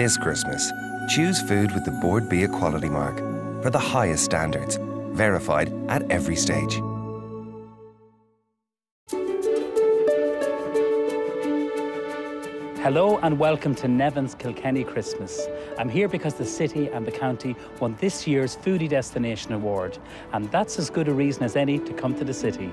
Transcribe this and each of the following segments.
This Christmas, choose food with the Bord Bia Quality Mark for the highest standards, verified at every stage. Hello and welcome to Neven's Kilkenny Christmas. I'm here because the city and the county won this year's Foodie Destination Award, and that's as good a reason as any to come to the city.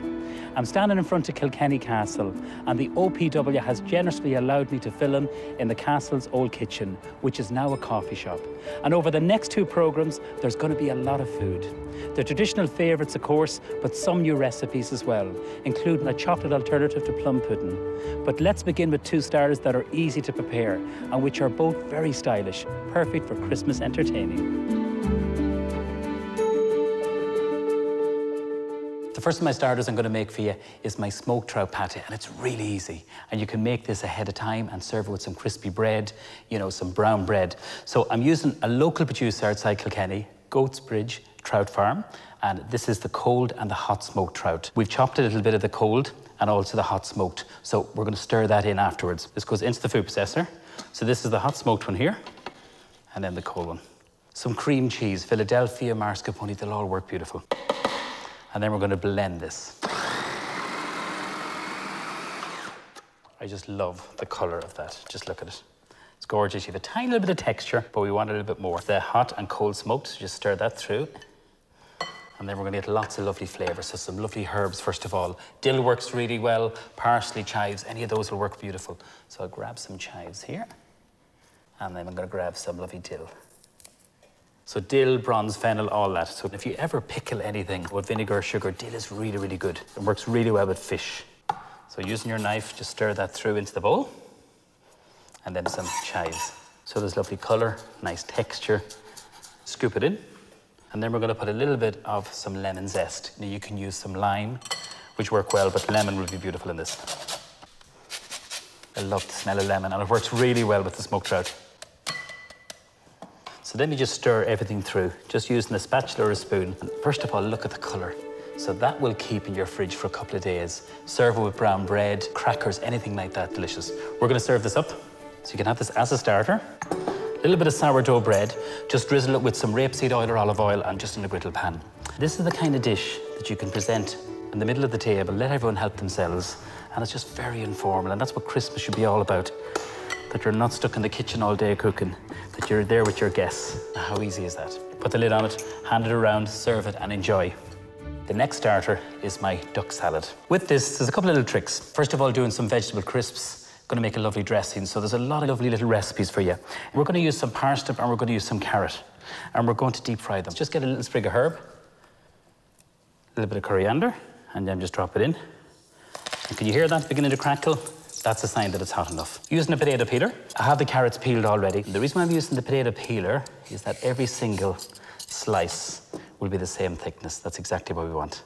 I'm standing in front of Kilkenny Castle, and the OPW has generously allowed me to film in the castle's old kitchen, which is now a coffee shop. And over the next two programmes, there's going to be a lot of food. The traditional favourites, of course, but some new recipes as well, including a chocolate alternative to plum pudding. But let's begin with two starters that are easy to prepare and which are both very stylish, perfect for Christmas entertaining. The first of my starters I'm going to make for you is my smoked trout pate, and it's really easy. And you can make this ahead of time and serve it with some crispy bread, you know, some brown bread. So I'm using a local producer outside Kilkenny, Goatsbridge Trout Farm, and this is the cold and the hot smoked trout. We've chopped a little bit of the cold and also the hot smoked. So we're going to stir that in afterwards. This goes into the food processor. So this is the hot smoked one here, and then the cold one. Some cream cheese, Philadelphia, mascarpone, they'll all work beautiful. And then we're going to blend this. I just love the colour of that. Just look at it. It's gorgeous. You have a tiny little bit of texture, but we want a little bit more. The hot and cold smoked, so just stir that through. And then we're going to get lots of lovely flavours. So some lovely herbs, first of all. Dill works really well, parsley, chives, any of those will work beautiful. So I'll grab some chives here. And then I'm going to grab some lovely dill. So dill, bronze, fennel, all that. So if you ever pickle anything with vinegar, sugar, dill is really, really good. It works really well with fish. So using your knife, just stir that through into the bowl. And then some chives. So there's lovely colour, nice texture. Scoop it in. And then we're going to put a little bit of some lemon zest. Now you can use some lime, which work well, but lemon will be beautiful in this. I love the smell of lemon, and it works really well with the smoked trout. So then me just stir everything through, just using a spatula or a spoon. First of all, look at the colour. So that will keep in your fridge for a couple of days. Serve it with brown bread, crackers, anything like that, delicious. We're gonna serve this up. So you can have this as a starter. A little bit of sourdough bread, just drizzle it with some rapeseed oil or olive oil and just in a griddle pan. This is the kind of dish that you can present in the middle of the table, let everyone help themselves, and it's just very informal, and that's what Christmas should be all about that you're not stuck in the kitchen all day cooking, that you're there with your guests. How easy is that? Put the lid on it, hand it around, serve it, and enjoy. The next starter is my duck salad. With this, there's a couple of little tricks. First of all, doing some vegetable crisps, gonna make a lovely dressing. So there's a lot of lovely little recipes for you. We're gonna use some parsnip and we're gonna use some carrot. And we're going to deep fry them. Just get a little sprig of herb, a little bit of coriander, and then just drop it in. And can you hear that beginning to crackle? That's a sign that it's hot enough. Using a potato peeler, I have the carrots peeled already. The reason I'm using the potato peeler is that every single slice will be the same thickness. That's exactly what we want.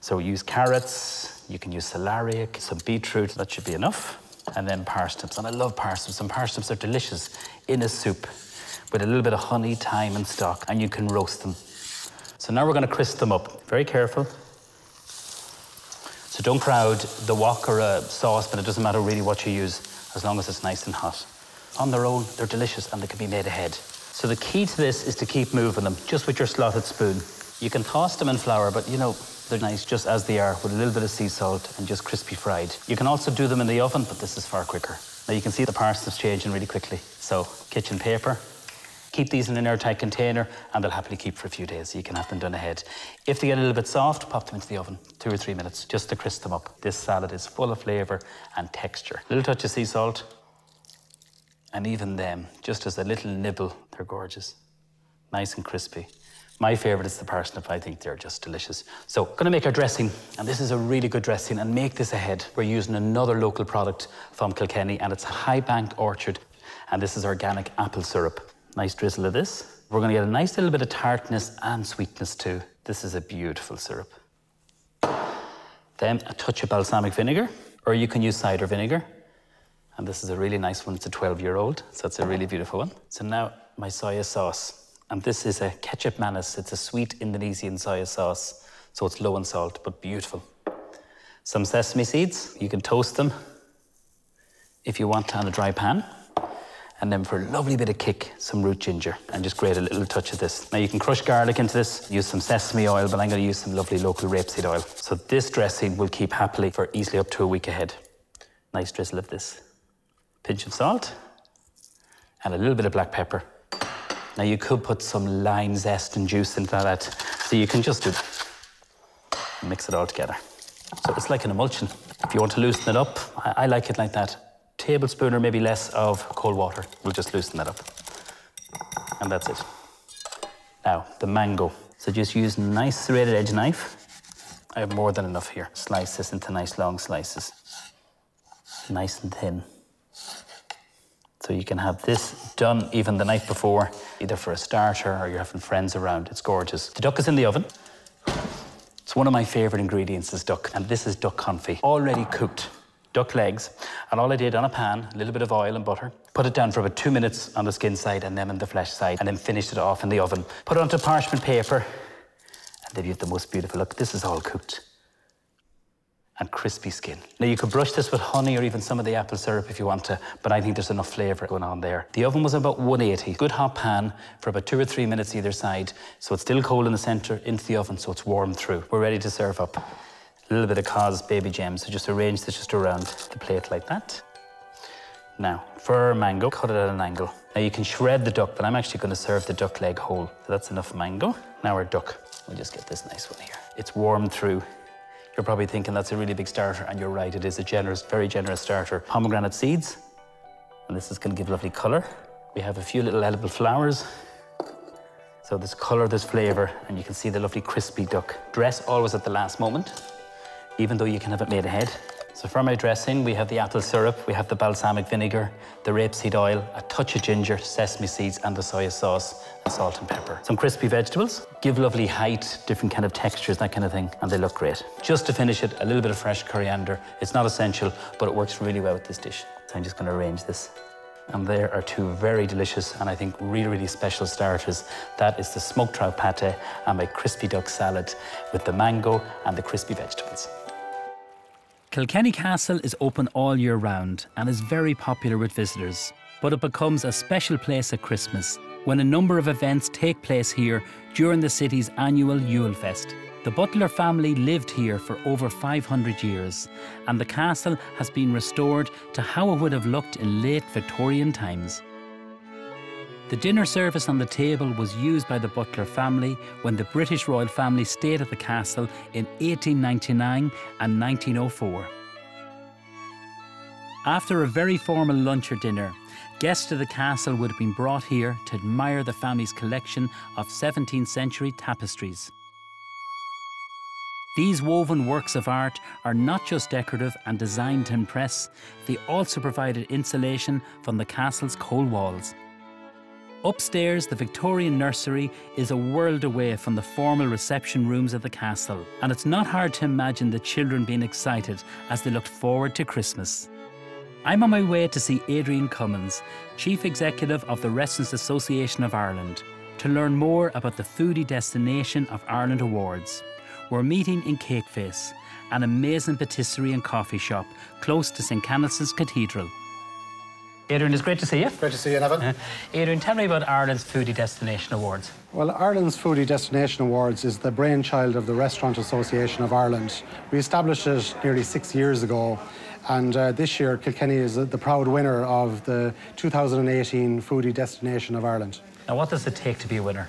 So we use carrots, you can use celeriac, some beetroot, that should be enough. And then parsnips, and I love parsnips, and parsnips are delicious in a soup with a little bit of honey, thyme, and stock, and you can roast them. So now we're gonna crisp them up. Very careful. So don't crowd the wok or a sauce, but it doesn't matter really what you use, as long as it's nice and hot. On their own, they're delicious and they can be made ahead. So the key to this is to keep moving them, just with your slotted spoon. You can toss them in flour, but you know, they're nice just as they are, with a little bit of sea salt and just crispy fried. You can also do them in the oven, but this is far quicker. Now you can see the parsnips changing really quickly. So kitchen paper, Keep these in an airtight container and they'll happily keep for a few days. You can have them done ahead. If they get a little bit soft, pop them into the oven, two or three minutes, just to crisp them up. This salad is full of flavour and texture. Little touch of sea salt. And even them, just as a little nibble, they're gorgeous. Nice and crispy. My favourite is the parsnip. I think they're just delicious. So, going to make our dressing, and this is a really good dressing, and make this ahead. We're using another local product from Kilkenny, and it's a Highbank Orchard, and this is organic apple syrup. Nice drizzle of this. We're going to get a nice little bit of tartness and sweetness too. This is a beautiful syrup. Then a touch of balsamic vinegar, or you can use cider vinegar. And this is a really nice one. It's a 12 year old, so it's a really beautiful one. So now my soya sauce. And this is a kecap manis. It's a sweet Indonesian soya sauce. So it's low in salt, but beautiful. Some sesame seeds. You can toast them if you want on a dry pan. And then for a lovely bit of kick, some root ginger and just grate a little touch of this. Now you can crush garlic into this, use some sesame oil, but I'm going to use some lovely local rapeseed oil. So this dressing will keep happily for easily up to a week ahead. Nice drizzle of this. Pinch of salt and a little bit of black pepper. Now you could put some lime zest and juice into that, so you can just do mix it all together. So it's like an emulsion. If you want to loosen it up, I, I like it like that tablespoon or maybe less of cold water. We'll just loosen that up. And that's it. Now, the mango. So just use a nice serrated edge knife. I have more than enough here. Slice this into nice long slices. Nice and thin. So you can have this done even the night before, either for a starter or you're having friends around. It's gorgeous. The duck is in the oven. It's one of my favourite ingredients is duck, and this is duck confit, already cooked duck legs, and all I did on a pan, a little bit of oil and butter, put it down for about two minutes on the skin side and then on the flesh side, and then finished it off in the oven. Put it onto parchment paper, and then you have the most beautiful look. This is all cooked and crispy skin. Now you could brush this with honey or even some of the apple syrup if you want to, but I think there's enough flavour going on there. The oven was about 180, good hot pan for about two or three minutes either side, so it's still cold in the centre, into the oven, so it's warm through. We're ready to serve up a little bit of Cos baby gems. So just arrange this just around the plate like that. Now, for mango, cut it at an angle. Now you can shred the duck, but I'm actually going to serve the duck leg whole. So that's enough mango. Now our duck. We'll just get this nice one here. It's warmed through. You're probably thinking that's a really big starter, and you're right. It is a generous, very generous starter. Pomegranate seeds, and this is going to give lovely colour. We have a few little edible flowers. So there's colour, there's flavour, and you can see the lovely crispy duck. Dress always at the last moment even though you can have it made ahead. So for my dressing, we have the apple syrup, we have the balsamic vinegar, the rapeseed oil, a touch of ginger, sesame seeds, and the soy sauce, and salt and pepper. Some crispy vegetables, give lovely height, different kind of textures, that kind of thing, and they look great. Just to finish it, a little bit of fresh coriander. It's not essential, but it works really well with this dish. So I'm just gonna arrange this. And there are two very delicious and I think really, really special starters. That is the smoked trout pate and my crispy duck salad with the mango and the crispy vegetables. Kilkenny Castle is open all year round and is very popular with visitors, but it becomes a special place at Christmas when a number of events take place here during the city's annual Yulefest. The Butler family lived here for over 500 years, and the castle has been restored to how it would have looked in late Victorian times. The dinner service on the table was used by the Butler family when the British royal family stayed at the castle in 1899 and 1904. After a very formal lunch or dinner, guests to the castle would have been brought here to admire the family's collection of 17th century tapestries. These woven works of art are not just decorative and designed to impress, they also provided insulation from the castle's cold walls. Upstairs, the Victorian nursery is a world away from the formal reception rooms of the castle, and it's not hard to imagine the children being excited as they looked forward to Christmas. I'm on my way to see Adrian Cummins, Chief Executive of the Restaurants Association of Ireland, to learn more about the Foodie Destination of Ireland Awards. We're meeting in Cakeface, an amazing patisserie and coffee shop close to St. Canice's Cathedral. Adrian, it's great to see you. Great to see you, Neven. Uh, Adrian, tell me about Ireland's Foodie Destination Awards. Well, Ireland's Foodie Destination Awards is the brainchild of the Restaurant Association of Ireland. We established it nearly six years ago, and uh, this year Kilkenny is the proud winner of the 2018 Foodie Destination of Ireland. Now, what does it take to be a winner?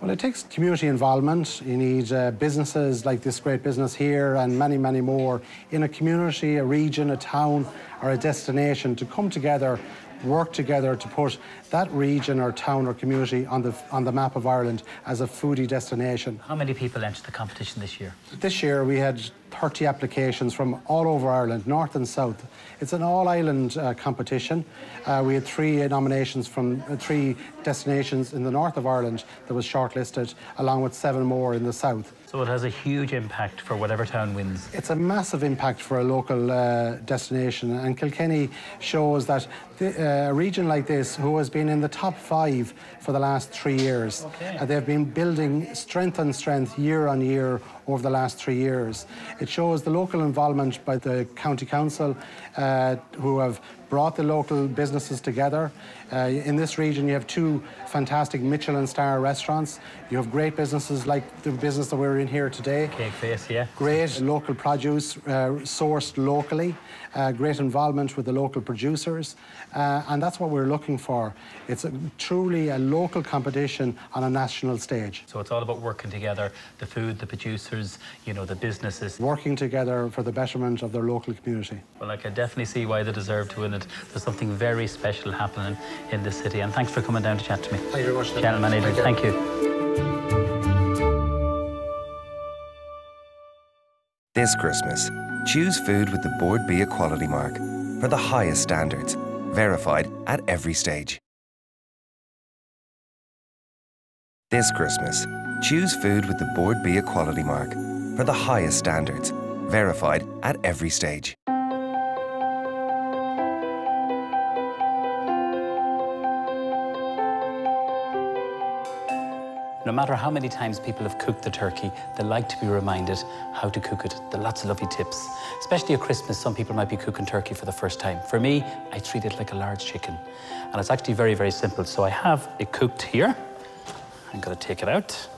Well, it takes community involvement. You need uh, businesses like this great business here and many, many more in a community, a region, a town, or a destination to come together, work together to put that region or town or community on the on the map of Ireland as a foodie destination. How many people entered the competition this year? This year we had 30 applications from all over Ireland, north and south. It's an all-island uh, competition. Uh, we had three nominations from uh, three destinations in the north of Ireland that was shortlisted, along with seven more in the south. So it has a huge impact for whatever town wins. It's a massive impact for a local uh, destination, and Kilkenny shows that uh, a region like this, who has been in the top five for the last three years, okay. uh, they've been building strength on strength year on year over the last three years. It shows the local involvement by the county council, uh, who have brought the local businesses together. Uh, in this region, you have two fantastic Michelin star restaurants. You have great businesses like the business that we're in here today. Cakeface, yeah. Great local produce uh, sourced locally, uh, great involvement with the local producers, uh, and that's what we're looking for. It's a, truly a local competition on a national stage. So it's all about working together, the food, the producers, you know, the businesses. Working together for the betterment of their local community. Well, I can definitely see why they deserve to win it. There's something very special happening in the city, and thanks for coming down to chat to me. Thank you very much. Gentlemen, Adrian, thank you. This Christmas, choose food with the Bord Bia Quality Mark for the highest standards, verified at every stage. This Christmas, choose food with the Bord Bia Quality Mark for the highest standards, verified at every stage. No matter how many times people have cooked the turkey, they like to be reminded how to cook it. There are lots of lovely tips. Especially at Christmas, some people might be cooking turkey for the first time. For me, I treat it like a large chicken. And it's actually very, very simple. So I have it cooked here. I'm gonna take it out.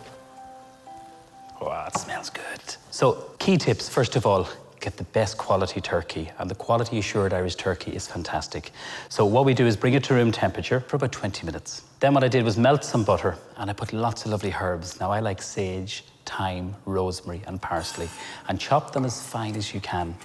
Wow, it smells good. So key tips, first of all, get the best quality turkey. And the quality assured Irish turkey is fantastic. So what we do is bring it to room temperature for about 20 minutes. Then what I did was melt some butter and I put lots of lovely herbs. Now I like sage, thyme, rosemary and parsley and chop them as fine as you can.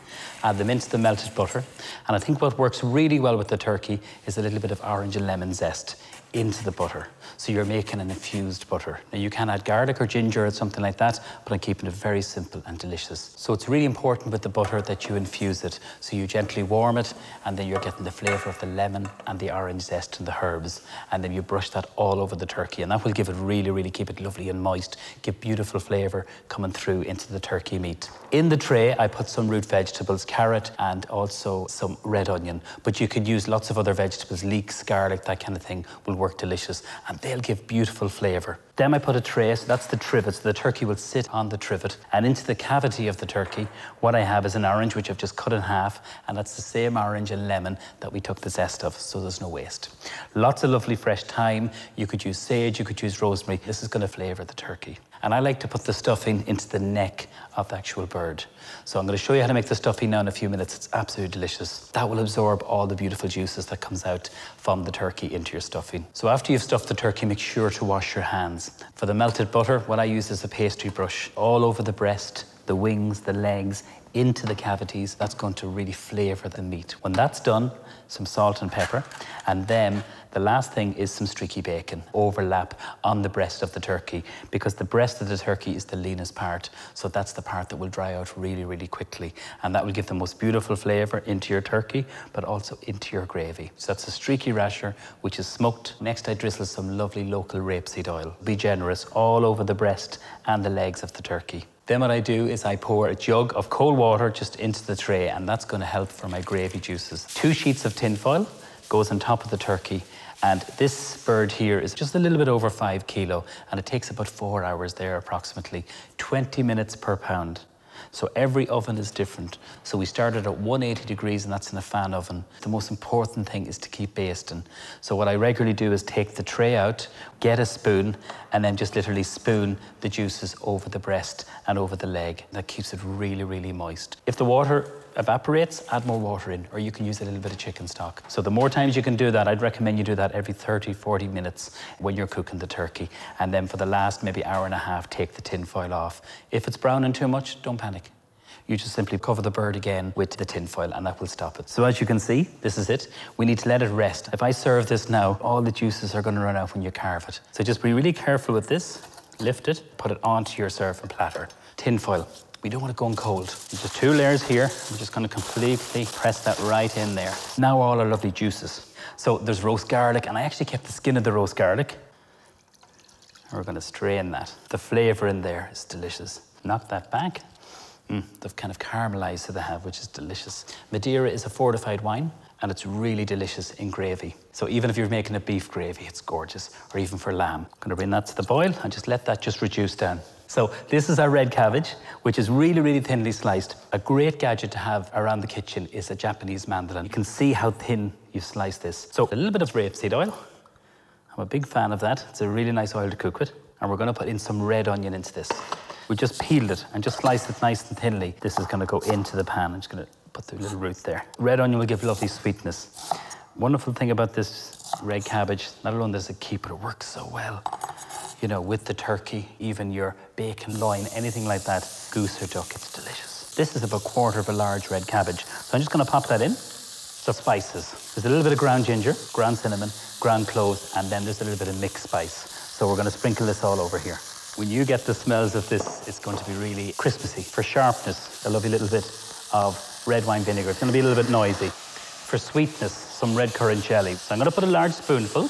Add them into the melted butter. And I think what works really well with the turkey is a little bit of orange and lemon zest into the butter. So you're making an infused butter. Now you can add garlic or ginger or something like that, but I'm keeping it very simple and delicious. So it's really important with the butter that you infuse it. So you gently warm it and then you're getting the flavour of the lemon and the orange zest and the herbs. And then you brush that all over the turkey and that will give it really, really keep it lovely and moist, give beautiful flavour coming through into the turkey meat. In the tray, I put some root vegetables, carrot and also some red onion. But you could use lots of other vegetables, leeks, garlic, that kind of thing will work delicious and they'll give beautiful flavour. Then I put a tray, so that's the trivet, so the turkey will sit on the trivet. And into the cavity of the turkey, what I have is an orange which I've just cut in half, and that's the same orange and lemon that we took the zest of, so there's no waste. Lots of lovely fresh thyme. You could use sage, you could use rosemary. This is going to flavour the turkey. And I like to put the stuffing into the neck of the actual bird. So I'm going to show you how to make the stuffing now in a few minutes. It's absolutely delicious. That will absorb all the beautiful juices that comes out from the turkey into your stuffing. So after you've stuffed the turkey, make sure to wash your hands. For the melted butter, what I use is a pastry brush all over the breast, the wings, the legs, into the cavities. That's going to really flavour the meat. When that's done, some salt and pepper, and then the last thing is some streaky bacon, overlap on the breast of the turkey, because the breast of the turkey is the leanest part. So that's the part that will dry out really, really quickly. And that will give the most beautiful flavour into your turkey, but also into your gravy. So that's a streaky rasher, which is smoked. Next, I drizzle some lovely local rapeseed oil. Be generous all over the breast and the legs of the turkey. Then what I do is I pour a jug of cold water just into the tray and that's going to help for my gravy juices. Two sheets of tin foil goes on top of the turkey and this bird here is just a little bit over five kilo and it takes about four hours there approximately, 20 minutes per pound. So every oven is different. So we started at 180 degrees and that's in a fan oven. The most important thing is to keep basting. So what I regularly do is take the tray out, get a spoon, and then just literally spoon the juices over the breast and over the leg. That keeps it really, really moist. If the water evaporates, add more water in, or you can use a little bit of chicken stock. So the more times you can do that, I'd recommend you do that every 30, 40 minutes when you're cooking the turkey. And then for the last maybe hour and a half, take the tin foil off. If it's browning too much, don't panic. You just simply cover the bird again with the tin foil and that will stop it. So as you can see, this is it. We need to let it rest. If I serve this now, all the juices are gonna run out when you carve it. So just be really careful with this. Lift it, put it onto your serving platter. Tin foil. We don't want it going cold. There's two layers here. We're just gonna completely press that right in there. Now all our lovely juices. So there's roast garlic, and I actually kept the skin of the roast garlic. We're gonna strain that. The flavor in there is delicious. Knock that back. Mm, the kind of caramelized that they have, which is delicious. Madeira is a fortified wine, and it's really delicious in gravy. So even if you're making a beef gravy, it's gorgeous, or even for lamb. I'm gonna bring that to the boil and just let that just reduce down. So this is our red cabbage, which is really, really thinly sliced. A great gadget to have around the kitchen is a Japanese mandolin. You can see how thin you've sliced this. So a little bit of rapeseed oil. I'm a big fan of that. It's a really nice oil to cook with. And we're gonna put in some red onion into this. We just peeled it and just sliced it nice and thinly. This is gonna go into the pan. I'm just gonna put the little root there. Red onion will give lovely sweetness. Wonderful thing about this red cabbage, not alone does it keep, but it works so well. You know, with the turkey, even your bacon loin, anything like that, goose or duck, it's delicious. This is about a quarter of a large red cabbage. So I'm just gonna pop that in. The spices. There's a little bit of ground ginger, ground cinnamon, ground cloves, and then there's a little bit of mixed spice. So we're gonna sprinkle this all over here. When you get the smells of this, it's going to be really Christmassy. For sharpness, a lovely little bit of red wine vinegar. It's going to be a little bit noisy. For sweetness, some red currant jelly. So I'm going to put a large spoonful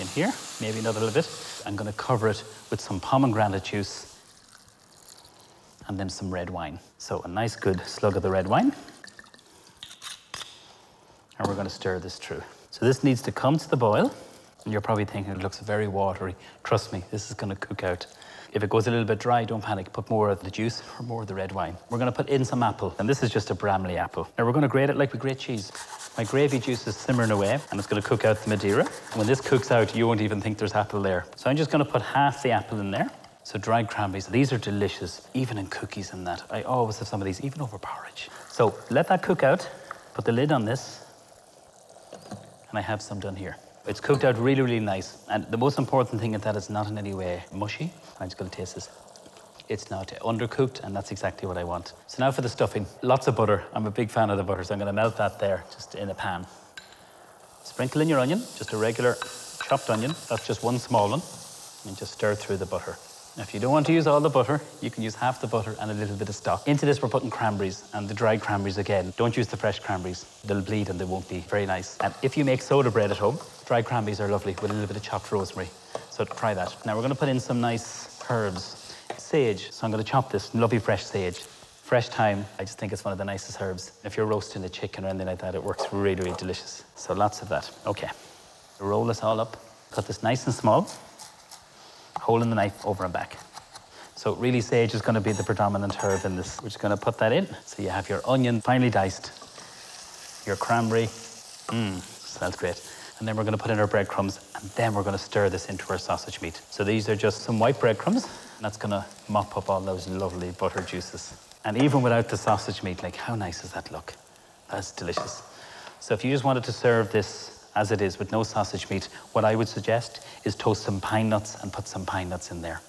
in here, maybe another little bit. I'm going to cover it with some pomegranate juice and then some red wine. So a nice good slug of the red wine. And we're going to stir this through. So this needs to come to the boil. And you're probably thinking it looks very watery. Trust me, this is going to cook out. If it goes a little bit dry, don't panic. Put more of the juice or more of the red wine. We're going to put in some apple, and this is just a Bramley apple. Now we're going to grate it like we grate cheese. My gravy juice is simmering away, and it's going to cook out the Madeira. When this cooks out, you won't even think there's apple there. So I'm just going to put half the apple in there. So dried cranberries, these are delicious, even in cookies and that. I always have some of these, even over porridge. So let that cook out. Put the lid on this, and I have some done here. It's cooked out really, really nice. And the most important thing is that it's not in any way mushy. I'm just going to taste this. It's not undercooked, and that's exactly what I want. So now for the stuffing. Lots of butter. I'm a big fan of the butter, so I'm going to melt that there, just in a pan. Sprinkle in your onion, just a regular chopped onion. That's just one small one. And just stir through the butter. Now, if you don't want to use all the butter, you can use half the butter and a little bit of stock. Into this, we're putting cranberries, and the dried cranberries again. Don't use the fresh cranberries. They'll bleed and they won't be very nice. And if you make soda bread at home, dried cranberries are lovely with a little bit of chopped rosemary. So try that. Now, we're going to put in some nice herbs. Sage. So I'm going to chop this lovely fresh sage. Fresh thyme, I just think it's one of the nicest herbs. If you're roasting a chicken or anything like that, it works really, really delicious. So lots of that. Okay. Roll this all up. Cut this nice and small holding the knife over and back. So really sage is going to be the predominant herb in this. We're just going to put that in. So you have your onion finely diced, your cranberry, mmm, smells great. And then we're going to put in our breadcrumbs, and then we're going to stir this into our sausage meat. So these are just some white breadcrumbs, and that's going to mop up all those lovely butter juices. And even without the sausage meat, like how nice does that look? That's delicious. So if you just wanted to serve this as it is with no sausage meat, what I would suggest is toast some pine nuts and put some pine nuts in there.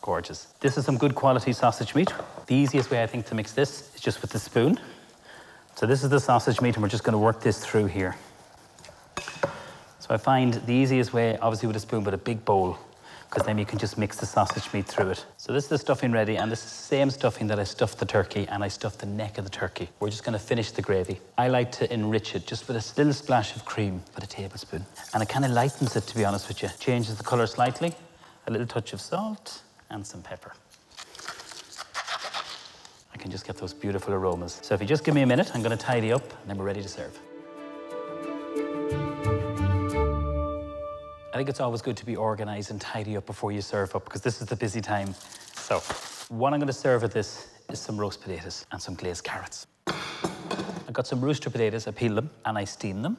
Gorgeous. This is some good quality sausage meat. The easiest way I think to mix this is just with the spoon. So this is the sausage meat and we're just going to work this through here. So I find the easiest way, obviously with a spoon, but a big bowl because then you can just mix the sausage meat through it. So this is the stuffing ready, and this is the same stuffing that I stuffed the turkey, and I stuffed the neck of the turkey. We're just gonna finish the gravy. I like to enrich it just with a little splash of cream, with a tablespoon. And it kind of lightens it, to be honest with you. Changes the color slightly, a little touch of salt, and some pepper. I can just get those beautiful aromas. So if you just give me a minute, I'm gonna tidy up, and then we're ready to serve. I think it's always good to be organized and tidy up before you serve up because this is the busy time. So, what I'm going to serve with this is some roast potatoes and some glazed carrots. I got some rooster potatoes, I peeled them and I steamed them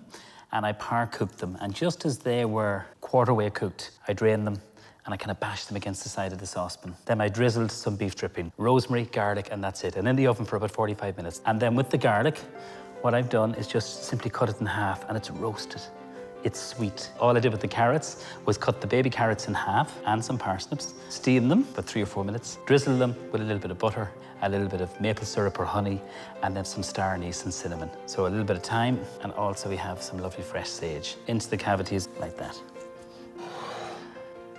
and I par cooked them. And just as they were quarter way cooked, I drained them and I kind of bashed them against the side of the saucepan. Then I drizzled some beef dripping, rosemary, garlic, and that's it. And in the oven for about 45 minutes. And then with the garlic, what I've done is just simply cut it in half and it's roasted. It's sweet. All I did with the carrots was cut the baby carrots in half and some parsnips, steam them for three or four minutes, drizzle them with a little bit of butter, a little bit of maple syrup or honey, and then some star anise and cinnamon. So a little bit of thyme, and also we have some lovely fresh sage into the cavities like that.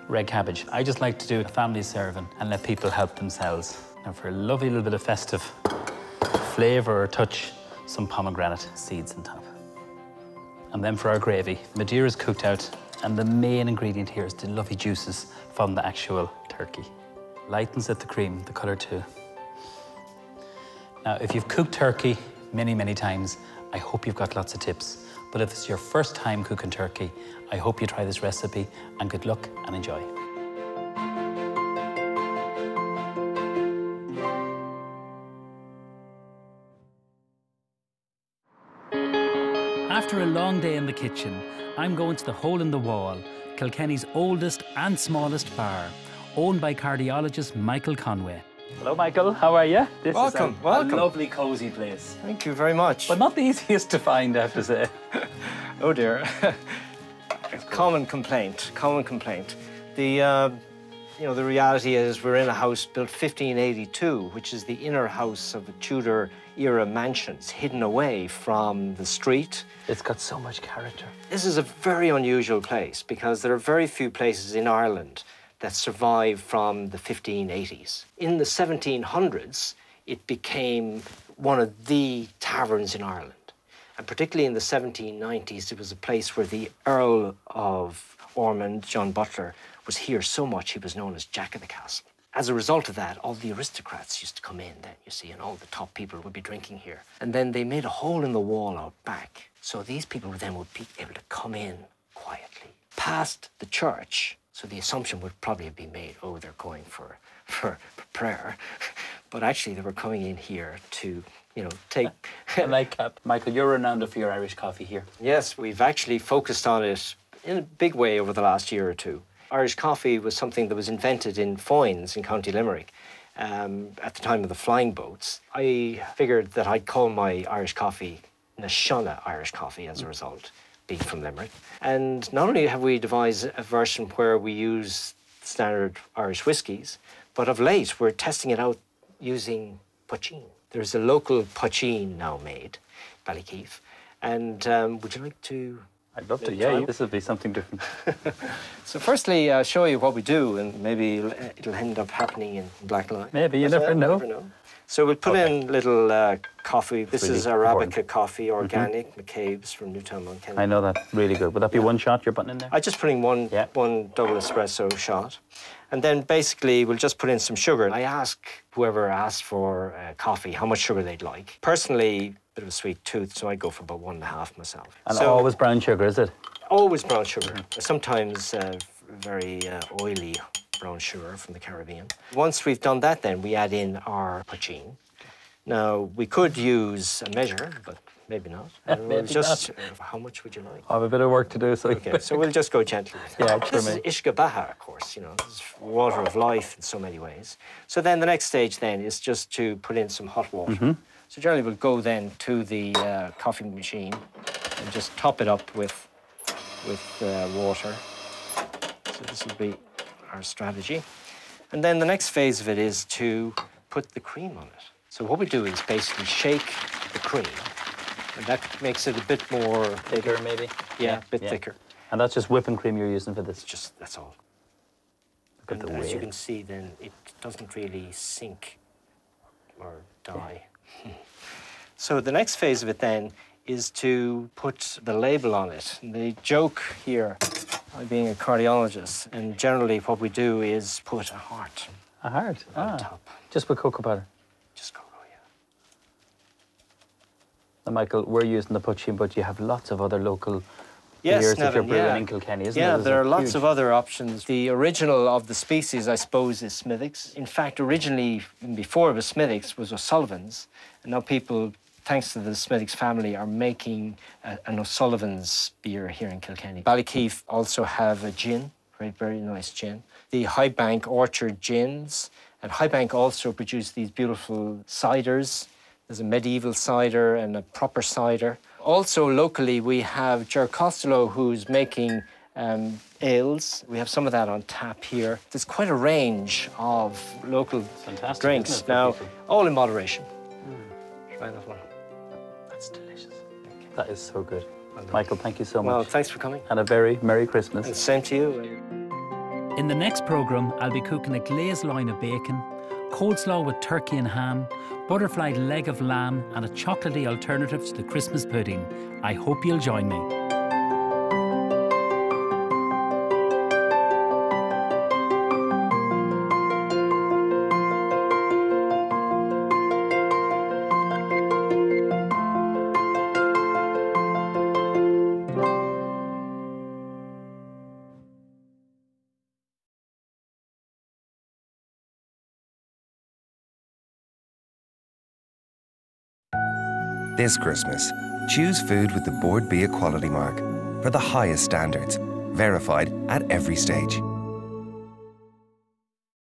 Red cabbage. I just like to do a family serving and let people help themselves. Now for a lovely little bit of festive flavour or touch, some pomegranate seeds on top. And then for our gravy, Madeira is cooked out, and the main ingredient here is the lovely juices from the actual turkey. Lightens it the cream, the colour too. Now, if you've cooked turkey many, many times, I hope you've got lots of tips. But if it's your first time cooking turkey, I hope you try this recipe and good luck and enjoy. After a long day in the kitchen, I'm going to the Hole in the Wall, Kilkenny's oldest and smallest bar, owned by cardiologist Michael Conway. Hello, Michael. How are you? This Welcome, is a, welcome. a lovely, cosy place. Thank you very much. But not the easiest to find, I have to say. oh dear. common complaint, common complaint. The, uh, you know, the reality is we're in a house built 1582, which is the inner house of a Tudor era mansion. It's hidden away from the street. It's got so much character. This is a very unusual place because there are very few places in Ireland that survive from the 1580s. In the 1700s, it became one of the taverns in Ireland. And particularly in the 1790s, it was a place where the Earl of Ormond, John Butler, was here so much he was known as Jack of the Castle. As a result of that, all the aristocrats used to come in then, you see, and all the top people would be drinking here. And then they made a hole in the wall out back. So these people then would be able to come in quietly past the church. So the assumption would probably have been made, oh, they're going for, for, for prayer. But actually, they were coming in here to, you know, take. I like that. Michael, you're renowned for your Irish coffee here. Yes, we've actually focused on it in a big way over the last year or two. Irish coffee was something that was invented in Foynes in County Limerick um, at the time of the flying boats. I figured that I'd call my Irish coffee Nashona Irish coffee as a result, being from Limerick. And not only have we devised a version where we use standard Irish whiskies, but of late we're testing it out using poitín. There's a local poitín now made, Ballykeefe. And um, would you like to I'd love to, yeah. time. This would be something different. So firstly, I'll show you what we do, and maybe it'll, it'll end up happening in black and white. Maybe, you That's never it, know. So we'll put Okay. in little uh, coffee. This really is Arabica important. Mm-hmm. coffee, organic, McCabe's from Newtown, Montana. I know that. Really good. Would that be one shot you're putting in there? I'm just put in one, Yeah. one double espresso shot. And then basically we'll just put in some sugar. I ask whoever asked for uh, coffee how much sugar they'd like. Personally, bit of a sweet tooth, so I go for about one and a half myself. and so, always brown sugar, is it? Always brown sugar. Sometimes uh, very uh, oily brown sugar from the Caribbean. Once we've done that, then we add in our poitín. Now we could use a measure, but maybe not. We'll Maybe just uh, how much would you like? I have a bit of work to do, so Okay, so we'll just go gently. Yeah, This is mate. uisce beatha, of course, you know, this is water of life in so many ways. So then the next stage then is just to put in some hot water. Mm-hmm. So generally we'll go then to the uh, coffee machine and just top it up with, with uh, water. So this will be our strategy. And then the next phase of it is to put the cream on it. So what we do is basically shake the cream. And that makes it a bit more thicker, maybe. Yeah, a bit thicker. And that's just whipping cream you're using for this. Just that's all. Look at And the as you can see, then it doesn't really sink or die. so the next phase of it then is to put the label on it. The joke here, I being a cardiologist, and generally what we do is put a heart A heart. on Ah, top. just with cocoa butter? Just cocoa, yeah. Now, Michael, we're using the poitín, but you have lots of other local Yes, beers that you're brewing yeah. in Kilkenny, isn't yeah, there? There's there are lots huge- of other options. The original of the species, I suppose, is Smithwick's. In fact, originally, before it was Smithwick's, was O'Sullivan's. And now people, thanks to the Smithwick's family, are making a, an O'Sullivan's beer here in Kilkenny. Ballykeefe also have a gin, very, very nice gin. The Highbank Orchard gins. And Highbank also produce these beautiful ciders. There's a medieval cider and a proper cider. Also, locally, we have Ger Costello, who's making um, ales. We have some of that on tap here. There's quite a range of local fantastic, drinks isn't it, for now, people? all in moderation. Try that one. That's delicious. That is so good. Michael, thank you so much. Well, thanks for coming. and a very Merry Christmas. And same to you. In the next programme, I'll be cooking a glazed loin of bacon, coleslaw with turkey and ham, butterfly leg of lamb, and a chocolatey alternative to the Christmas pudding. I hope you'll join me. This Christmas, choose food with the Bord Bia Quality Mark for the highest standards, verified at every stage.